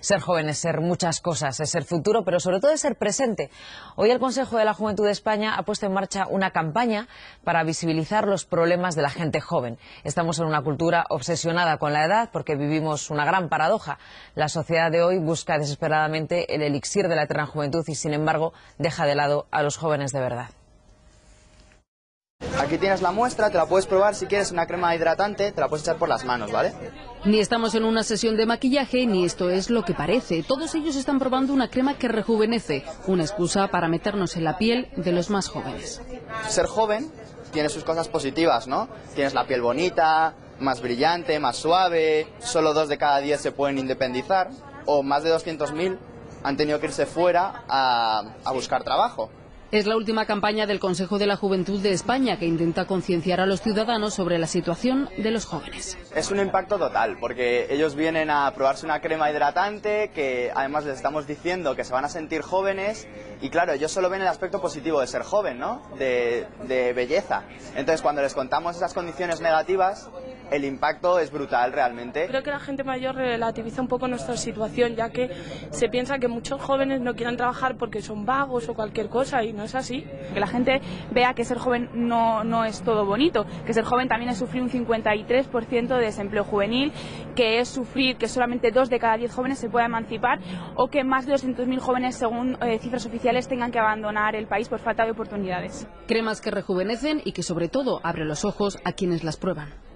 Ser joven es ser muchas cosas, es ser futuro, pero sobre todo es ser presente. Hoy el Consejo de la Juventud de España ha puesto en marcha una campaña para visibilizar los problemas de la gente joven. Estamos en una cultura obsesionada con la edad porque vivimos una gran paradoja. La sociedad de hoy busca desesperadamente el elixir de la eterna juventud y, sin embargo, deja de lado a los jóvenes de verdad. Aquí tienes la muestra, te la puedes probar si quieres una crema hidratante, te la puedes echar por las manos, ¿vale? Ni estamos en una sesión de maquillaje, ni esto es lo que parece. Todos ellos están probando una crema que rejuvenece, una excusa para meternos en la piel de los más jóvenes. Ser joven tiene sus cosas positivas, ¿no? Tienes la piel bonita, más brillante, más suave, solo dos de cada diez se pueden independizar, o más de 200.000 han tenido que irse fuera a, a buscar trabajo. Es la última campaña del Consejo de la Juventud de España que intenta concienciar a los ciudadanos sobre la situación de los jóvenes. Es un impacto total, porque ellos vienen a probarse una crema hidratante que además les estamos diciendo que se van a sentir jóvenes y claro, ellos solo ven el aspecto positivo de ser joven, ¿no? De, de belleza. Entonces cuando les contamos esas condiciones negativas, el impacto es brutal realmente. Creo que la gente mayor relativiza un poco nuestra situación, ya que se piensa que muchos jóvenes no quieran trabajar porque son vagos o cualquier cosa y no es así. Que la gente vea que ser joven no, no es todo bonito, que ser joven también es sufrir un 53% de desempleo juvenil, que es sufrir que solamente dos de cada diez jóvenes se puedan emancipar o que más de 200.000 jóvenes, según eh, cifras oficiales, tengan que abandonar el país por falta de oportunidades. Cremas que rejuvenecen y que sobre todo abren los ojos a quienes las prueban.